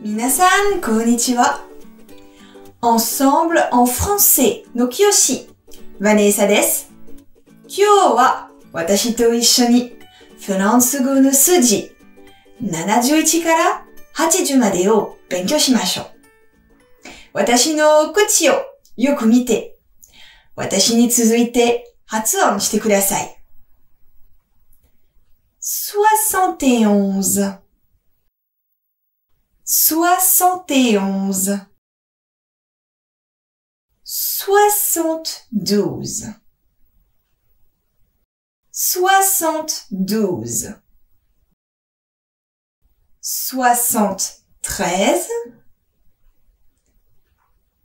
みなさん、こんにちは。ensemble en のきよし、ヴァネーサです。今日は私と一緒にフランス語の数字71から80までを勉強しましょう。私の口をよく見て、私に続いて発音してください。71 71 72 soixante-douze, soixante-treize,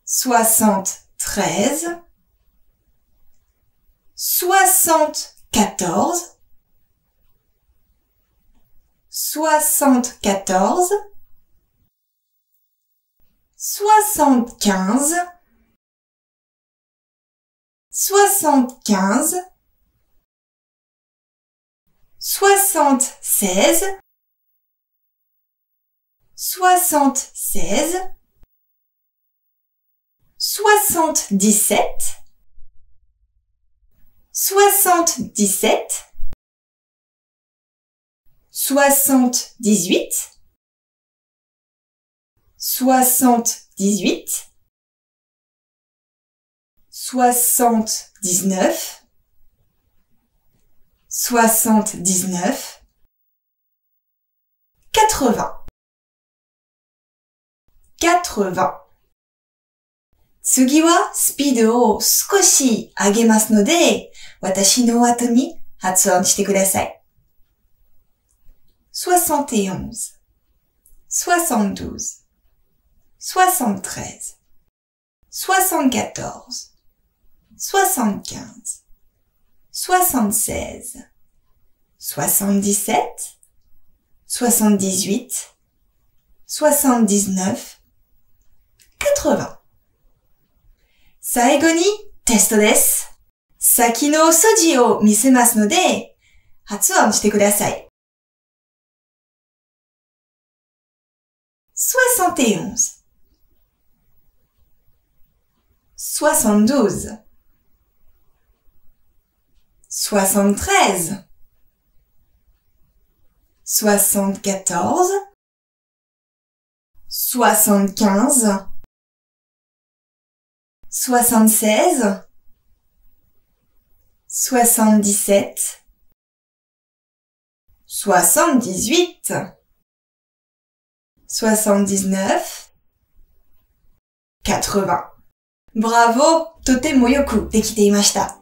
soixante-treize, soixante-quatorze, soixante-quatorze, soixante-quinze, soixante-quinze, soixante-seize, soixante-seize, soixante-dix-sept, soixante-dix-sept, soixante-dix-huit, soixante-dix-huit, soixante-dix-neuf, soixante-dix-neuf, quatre-vingts, quatre-vingts. 次はスピードを少し上げますので、私の後に発音してください。soixante-et-onze, soixante-douze, 73, 74, 75, 76, 77, 78, 79, 80. Saigo ni testo desu. Saki no soji o misemasu node, hatsuan shite kudasai. 71 soixante-douze, soixante-treize, soixante-quatorze, soixante-quinze, soixante-seize, soixante-dix-sept, soixante-dix-huit, soixante-dix-neuf, quatre-vingts. Bravo! とてもよくできていました。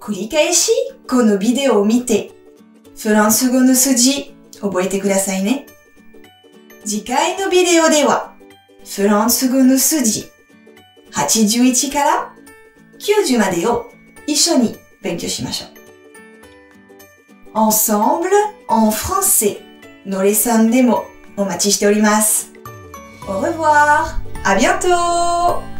繰り返し、このビデオを見て、フランス語の数字、覚えてくださいね。次回のビデオでは、フランス語の数字、81から90までを一緒に勉強しましょう。Ensemble en français のレッスンでもお待ちしております。Au revoir! À bientôt!